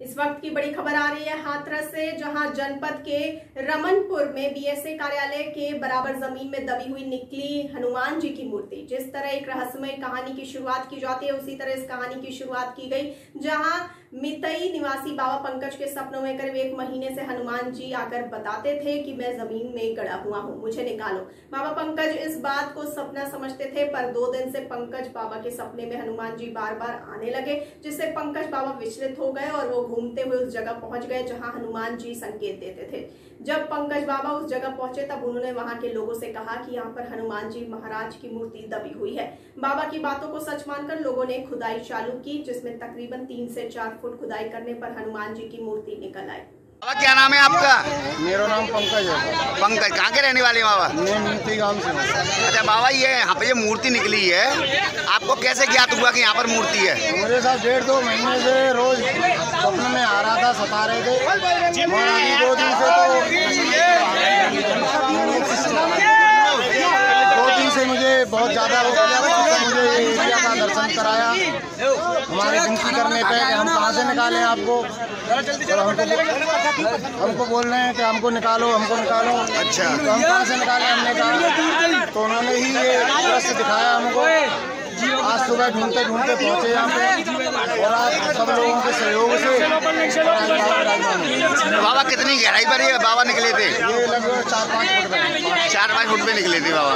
इस वक्त की बड़ी खबर आ रही है हाथरस से, जहाँ जनपद के रमनपुर में बीएसए कार्यालय के बराबर ज़मीन में दबी हुई निकली हनुमान जी की मूर्ति। जिस तरह एक रहस्यमय कहानी की शुरुआत की जाती है, उसी तरह इस कहानी की शुरुआत की गई, जहाँ मितई निवासी बाबा पंकज के सपनों में करीब एक महीने से हनुमान जी आकर बताते थे कि मैं ज़मीन में गड़ा हुआ हूँ, मुझे निकालो। बाबा पंकज इस बात को सपना समझते थे, पर दो दिन से पंकज बाबा के सपने में हनुमान जी बार बार आने लगे, जिससे पंकज बाबा विचलित हो गए और वो घूमते हुए उस जगह पहुँच गए जहाँ हनुमान जी संकेत देते थे। जब पंकज बाबा उस जगह पहुँचे तब उन्होंने वहाँ के लोगों से कहा कि यहाँ पर हनुमान जी महाराज की मूर्ति दबी हुई है। बाबा की बातों को सच मानकर लोगों ने खुदाई चालू की जिसमें तकरीबन तीन से चार फुट खुदाई करने पर हनुमान जी की मूर्ति निकल आई। बाबा क्या नाम है आपका? मेरा नाम पंकज है। पंकज कहाँ के रहने वाले बाबा? मैं गाँव से अच्छा बाबा ये यहाँ पे ये मूर्ति निकली है। आपको कैसे ज्ञात हुआ कि यहाँ पर मूर्ति है? मेरे साथ डेढ़ दो महीने से रोज था सता रहे थे। दो दिन से तो दो दिन से मुझे बहुत ज़्यादा गया। मुझे एरिया का दर्शन कराया। हमारे विनती करने पे कि हम कहाँ से निकालें आपको? हमको हमको बोल रहे हैं कि हमको निकालो हमको निकालो। अच्छा। तो हम कहाँ से निकाले हमने कहा? तो उन्होंने ही ये दृश्य दिखाया हमको। आज सुबह ढूंढते ढूंढते पहुँचे यहाँ पे। और आज सब लोगों के सहयोग से। बाबा कितनी गहराई पर ये बाबा निकले थे। ये लगभग चार पाँच फुट चार पाँच फुट पे निकले थे बाबा।